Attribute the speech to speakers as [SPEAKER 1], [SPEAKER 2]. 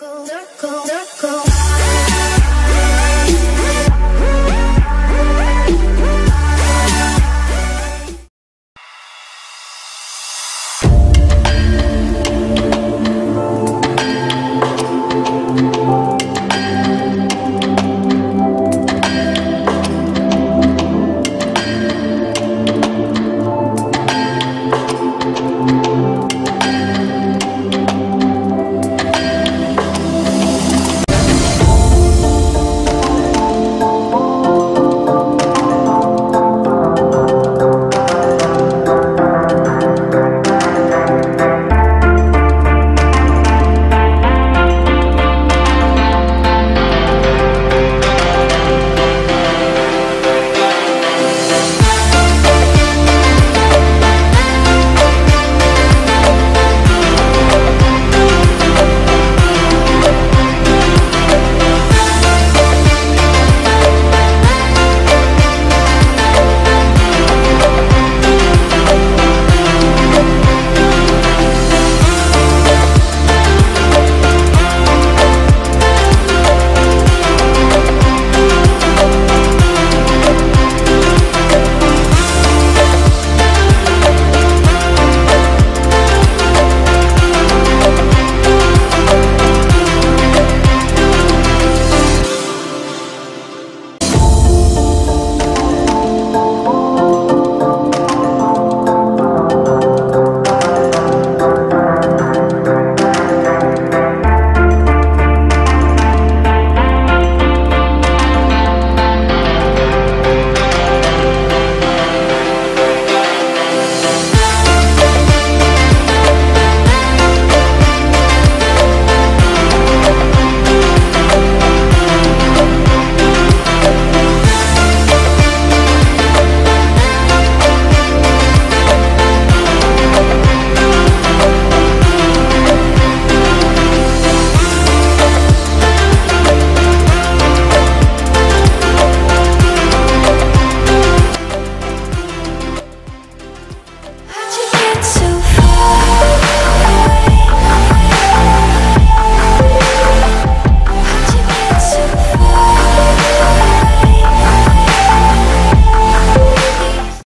[SPEAKER 1] circle, circle.